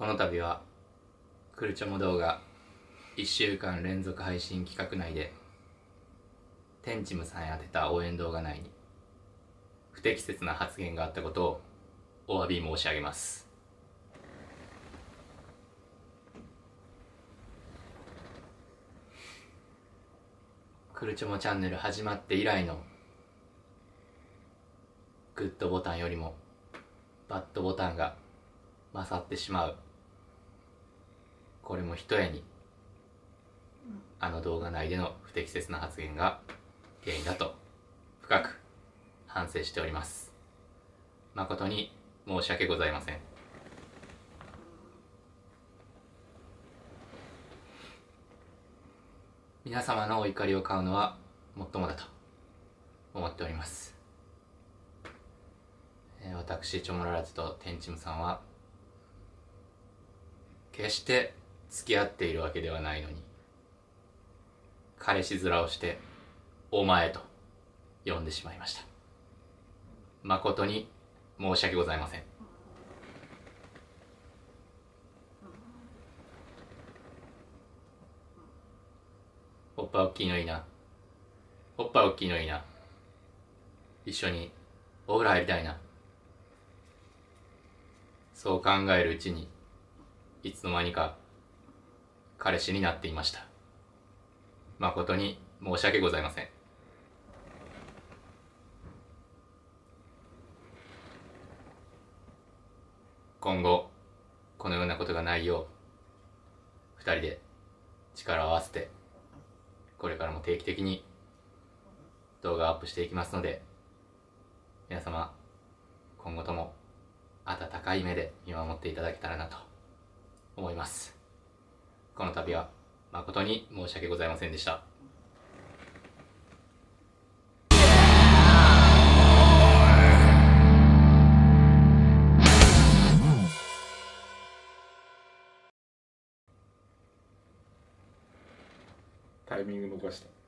この度はクルチョモ動画1週間連続配信企画内でテンチムさんへ宛てた応援動画内に不適切な発言があったことをお詫び申し上げます。クルチョモチャンネル始まって以来のグッドボタンよりもバッドボタンが勝ってしまう。これもひとえにあの動画内での不適切な発言が原因だと深く反省しております。誠に申し訳ございません。皆様のお怒りを買うのはもっともだと思っております。えー私チョモララズとテンチムさんは決して付き合っているわけではないのに彼氏面をして「お前」と呼んでしまいました。誠に申し訳ございません。おっぱい大きいのいいな。おっぱい大きいのいいな。一緒にお風呂入りたいな。そう考えるうちにいつの間にか彼氏になっていました。誠に申し訳ございません。今後このようなことがないよう二人で力を合わせてこれからも定期的に動画をアップしていきますので皆様今後とも温かい目で見守っていただけたらなと思います。この度は誠に申し訳ございませんでした。タイミング逃した。